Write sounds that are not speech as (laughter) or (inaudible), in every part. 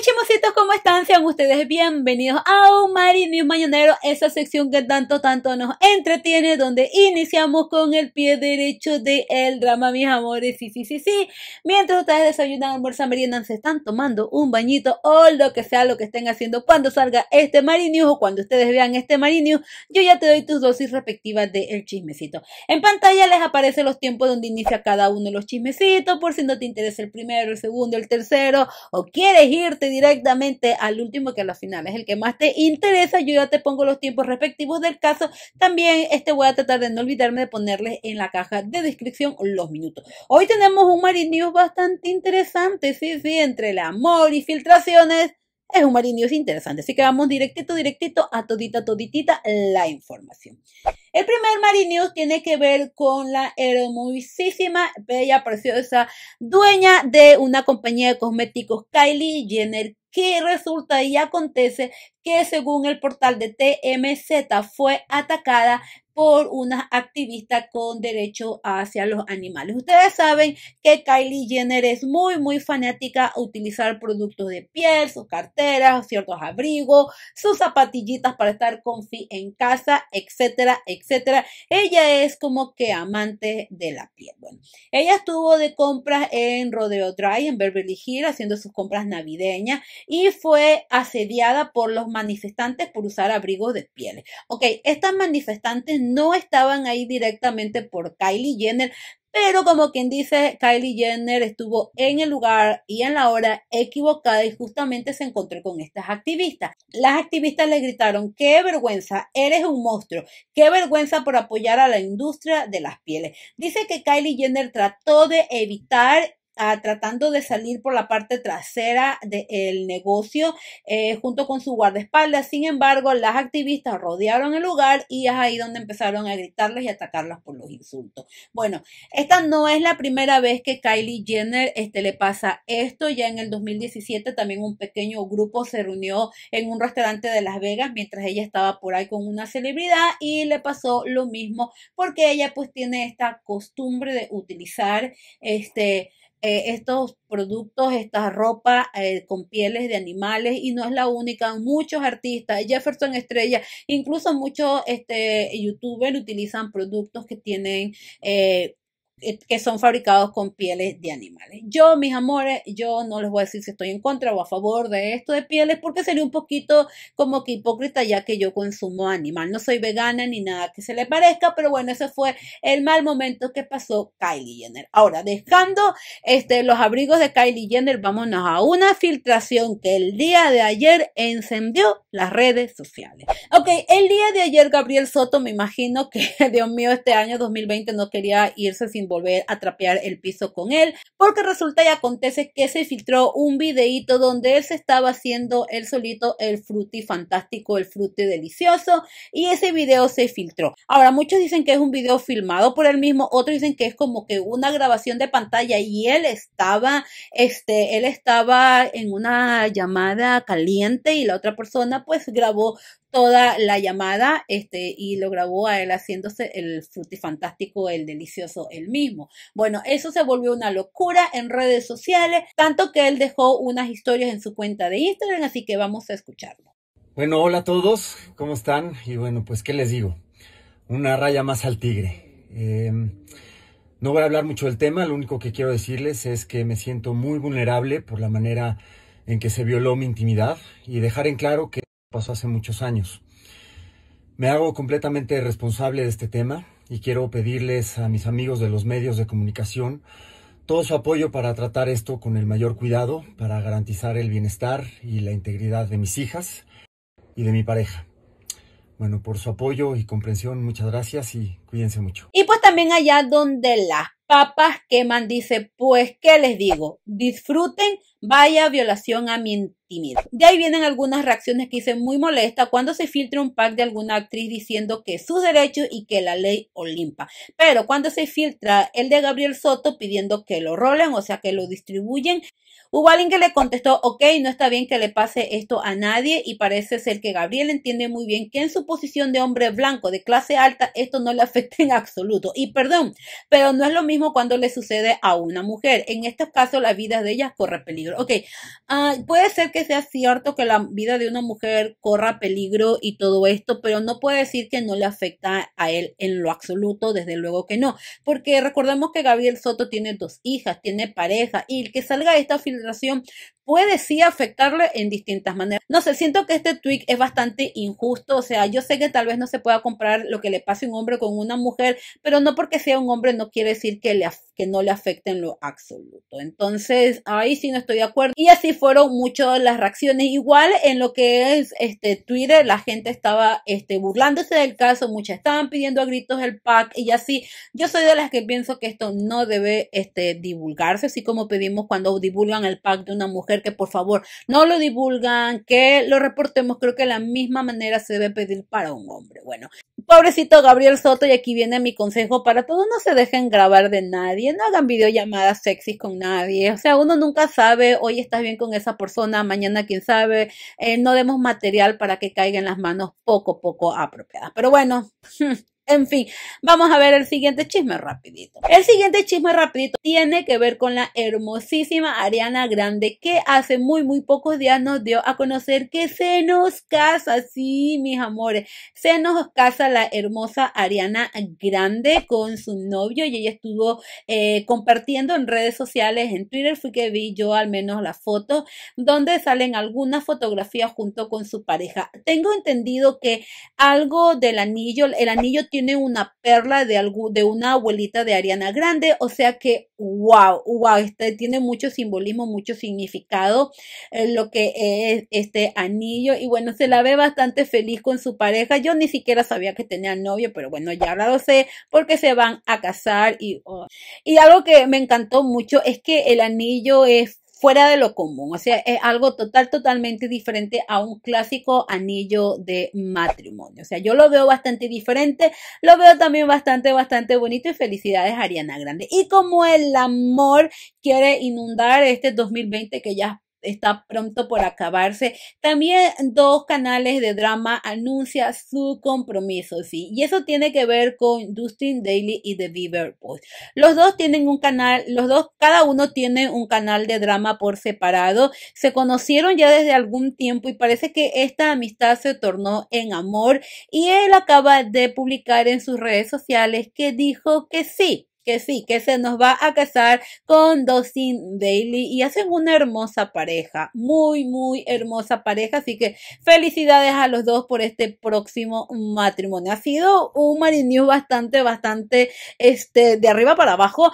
mis chimositos, ¿cómo están? Sean ustedes bienvenidos a un News Mañanero, esa sección que tanto, tanto nos entretiene, donde iniciamos con el pie derecho del el drama, mis amores. Sí, sí, sí, sí. Mientras ustedes desayunan, almuerzan, meriendan, se están tomando un bañito o lo que sea lo que estén haciendo cuando salga este News o cuando ustedes vean este News, yo ya te doy tus dosis respectivas del chismecito. En pantalla les aparecen los tiempos donde inicia cada uno de los chismecitos, por si no te interesa el primero, el segundo, el tercero, o quieres irte directamente al último que a la final es el que más te interesa. Yo ya te pongo los tiempos respectivos del caso. También este voy a tratar de no olvidarme de ponerles en la caja de descripción los minutos. Hoy tenemos un Marine bastante interesante, sí, sí, entre el amor y filtraciones. Es un Marine interesante, así que vamos directito, directito a todita, toditita la información. El primer Marine tiene que ver con la hermosísima, bella, preciosa dueña de una compañía de cosméticos Kylie Jenner que resulta y acontece que según el portal de TMZ fue atacada por una activista con derecho hacia los animales. Ustedes saben que Kylie Jenner es muy, muy fanática a utilizar productos de piel, sus carteras, ciertos abrigos, sus zapatillitas para estar confi en casa, etcétera, etcétera. Ella es como que amante de la piel. Bueno, ella estuvo de compras en Rodeo Drive, en Beverly Hills, haciendo sus compras navideñas y fue asediada por los manifestantes por usar abrigos de piel. Ok, estas manifestantes no estaban ahí directamente por Kylie Jenner, pero como quien dice, Kylie Jenner estuvo en el lugar y en la hora equivocada y justamente se encontró con estas activistas. Las activistas le gritaron, qué vergüenza, eres un monstruo, qué vergüenza por apoyar a la industria de las pieles. Dice que Kylie Jenner trató de evitar tratando de salir por la parte trasera del negocio eh, junto con su guardaespaldas. Sin embargo, las activistas rodearon el lugar y es ahí donde empezaron a gritarles y atacarlas por los insultos. Bueno, esta no es la primera vez que Kylie Jenner este, le pasa esto. Ya en el 2017 también un pequeño grupo se reunió en un restaurante de Las Vegas mientras ella estaba por ahí con una celebridad y le pasó lo mismo porque ella pues tiene esta costumbre de utilizar este eh, estos productos, esta ropa eh, con pieles de animales y no es la única, muchos artistas, Jefferson Estrella, incluso muchos este, youtubers utilizan productos que tienen eh, que son fabricados con pieles de animales. Yo, mis amores, yo no les voy a decir si estoy en contra o a favor de esto de pieles porque sería un poquito como que hipócrita ya que yo consumo animal. No soy vegana ni nada que se le parezca, pero bueno, ese fue el mal momento que pasó Kylie Jenner. Ahora, dejando este, los abrigos de Kylie Jenner, vámonos a una filtración que el día de ayer encendió las redes sociales. Ok, el día de ayer Gabriel Soto, me imagino que, (laughs) Dios mío, este año 2020 no quería irse sin volver a trapear el piso con él, porque resulta y acontece que se filtró un videíto donde él se estaba haciendo él solito el fruti fantástico, el fruti delicioso, y ese video se filtró. Ahora, muchos dicen que es un video filmado por él mismo, otros dicen que es como que una grabación de pantalla y él estaba, este, él estaba en una llamada caliente y la otra persona pues grabó toda la llamada este, y lo grabó a él haciéndose el frutifantástico, el delicioso, el mismo. Bueno, eso se volvió una locura en redes sociales, tanto que él dejó unas historias en su cuenta de Instagram, así que vamos a escucharlo. Bueno, hola a todos, ¿cómo están? Y bueno, pues, ¿qué les digo? Una raya más al tigre. Em, no voy a hablar mucho del tema, lo único que quiero decirles es que me siento muy vulnerable por la manera en que se violó mi intimidad y dejar en claro que pasó hace muchos años. Me hago completamente responsable de este tema y quiero pedirles a mis amigos de los medios de comunicación todo su apoyo para tratar esto con el mayor cuidado, para garantizar el bienestar y la integridad de mis hijas y de mi pareja. Bueno, por su apoyo y comprensión, muchas gracias y cuídense mucho. Y pues también allá donde las papas queman, dice, pues, ¿qué les digo? Disfruten, vaya violación a mi intimidad. De ahí vienen algunas reacciones que hice muy molesta cuando se filtra un pack de alguna actriz diciendo que sus derechos y que la ley olimpa. Pero cuando se filtra el de Gabriel Soto pidiendo que lo rolen, o sea, que lo distribuyen, Hubo alguien que le contestó, ok, no está bien que le pase esto a nadie y parece ser que Gabriel entiende muy bien que en su posición de hombre blanco de clase alta esto no le afecta en absoluto. Y perdón, pero no es lo mismo cuando le sucede a una mujer. En estos casos la vida de ella corre peligro. Ok, ah, puede ser que sea cierto que la vida de una mujer corra peligro y todo esto, pero no puede decir que no le afecta a él en lo absoluto, desde luego que no, porque recordemos que Gabriel Soto tiene dos hijas, tiene pareja y el que salga esta filtración puede sí afectarle en distintas maneras. No sé, siento que este tweet es bastante injusto, o sea, yo sé que tal vez no se pueda comprar lo que le pase a un hombre con una mujer, pero no porque sea un hombre no quiere decir que, le, que no le afecte en lo absoluto. Entonces, ahí sí no estoy de acuerdo. Y así fueron muchas las reacciones. Igual en lo que es este Twitter, la gente estaba este, burlándose del caso, muchas estaban pidiendo a gritos el pack y así. Yo soy de las que pienso que esto no debe este, divulgarse, así como pedimos cuando divulgan el pack de una mujer que por favor no lo divulgan, que lo reportemos. Creo que de la misma manera se debe pedir para un hombre. Bueno, pobrecito Gabriel Soto, y aquí viene mi consejo para todos, no se dejen grabar de nadie, no hagan videollamadas sexys con nadie, o sea, uno nunca sabe, hoy estás bien con esa persona, mañana quién sabe, eh, no demos material para que caiga en las manos poco, poco apropiadas. Pero bueno, (laughs) En fin, vamos a ver el siguiente chisme rapidito. El siguiente chisme rapidito tiene que ver con la hermosísima Ariana Grande que hace muy muy pocos días nos dio a conocer que se nos casa, sí, mis amores, se nos casa la hermosa Ariana Grande con su novio y ella estuvo eh, compartiendo en redes sociales, en Twitter fui que vi yo al menos la foto donde salen algunas fotografías junto con su pareja. Tengo entendido que algo del anillo, el anillo tiene tiene una perla de, algo, de una abuelita de Ariana Grande, o sea que, wow, wow, este tiene mucho simbolismo, mucho significado en lo que es este anillo y bueno, se la ve bastante feliz con su pareja. Yo ni siquiera sabía que tenía novio, pero bueno, ya lo sé porque se van a casar y, oh. y algo que me encantó mucho es que el anillo es fuera de lo común, o sea, es algo total, totalmente diferente a un clásico anillo de matrimonio. O sea, yo lo veo bastante diferente, lo veo también bastante, bastante bonito y felicidades Ariana Grande. Y como el amor quiere inundar este 2020 que ya está pronto por acabarse. También dos canales de drama anuncian su compromiso, sí. Y eso tiene que ver con Dustin Daly y The Beaver Boys. Los dos tienen un canal, los dos, cada uno tiene un canal de drama por separado. Se conocieron ya desde algún tiempo y parece que esta amistad se tornó en amor. Y él acaba de publicar en sus redes sociales que dijo que sí, que sí, que se nos va a casar con Dustin Daly y hacen una hermosa pareja, muy, muy hermosa pareja. Así que felicidades a los dos por este próximo matrimonio. Ha sido un marineo bastante, bastante, este, de arriba para abajo.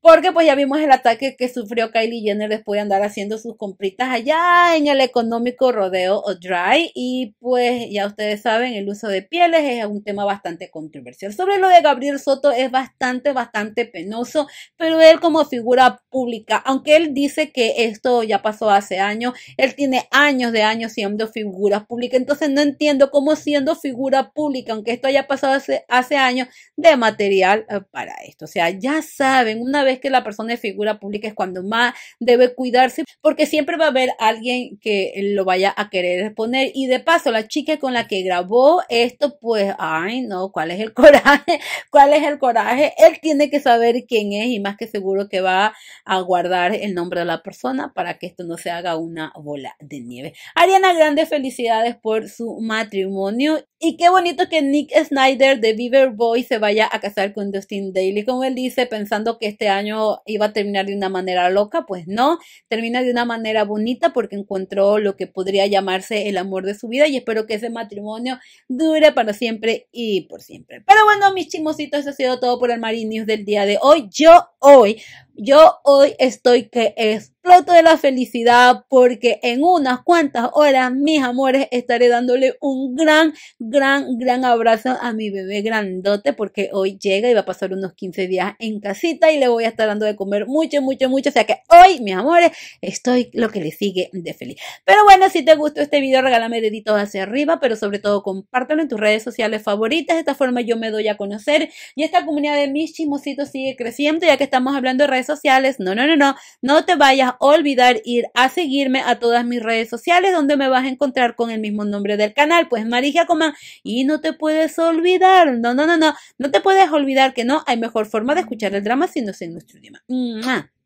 Porque pues ya vimos el ataque que sufrió Kylie Jenner después de andar haciendo sus compritas allá en el económico rodeo o dry. Y pues ya ustedes saben, el uso de pieles es un tema bastante controversial. Sobre lo de Gabriel Soto es bastante, bastante penoso, pero él como figura pública, aunque él dice que esto ya pasó hace años, él tiene años de años siendo figura pública. Entonces no entiendo cómo siendo figura pública, aunque esto haya pasado hace, hace años, de material eh, para esto. O sea, ya saben, una vez que la persona es figura pública es cuando más debe cuidarse porque siempre va a haber alguien que lo vaya a querer exponer. Y de paso, la chica con la que grabó esto, pues, ay, no, ¿cuál es el (laughs) coraje? ¿Cuál es el coraje? Él tiene que saber quién es y más que seguro que va a guardar el nombre de la persona para que esto no se haga una bola de nieve. Ariana Grande, felicidades por su matrimonio. Y qué bonito que Nick Snyder de Beaver Boy se vaya a casar con Dustin Daly, como él dice, pensando que este año iba a terminar de una manera loca, pues no, termina de una manera bonita porque encontró lo que podría llamarse el amor de su vida y espero que ese matrimonio dure para siempre y por siempre. Pero bueno, mis chismositos, eso ha sido todo por el Marine News del día de hoy. Yo hoy yo hoy estoy que exploto de la felicidad porque en unas cuantas horas, mis amores, estaré dándole un gran, gran, gran abrazo a mi bebé grandote porque hoy llega y va a pasar unos 15 días en casita y le voy a estar dando de comer mucho, mucho, mucho. O sea que hoy, mis amores, estoy lo que le sigue de feliz. Pero bueno, si te gustó este video, regálame deditos hacia arriba, pero sobre todo compártelo en tus redes sociales favoritas. De esta forma yo me doy a conocer y esta comunidad de mis chismositos sigue creciendo ya que estamos hablando de redes sociales. No, no, no, no. No te vayas a olvidar ir a seguirme a todas mis redes sociales donde me vas a encontrar con el mismo nombre del canal, pues Marigia Coman. Y no te puedes olvidar, no, no, no, no. No te puedes olvidar que no hay mejor forma de escuchar el drama si no es en nuestro idioma.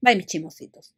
Bye, mis chimositos.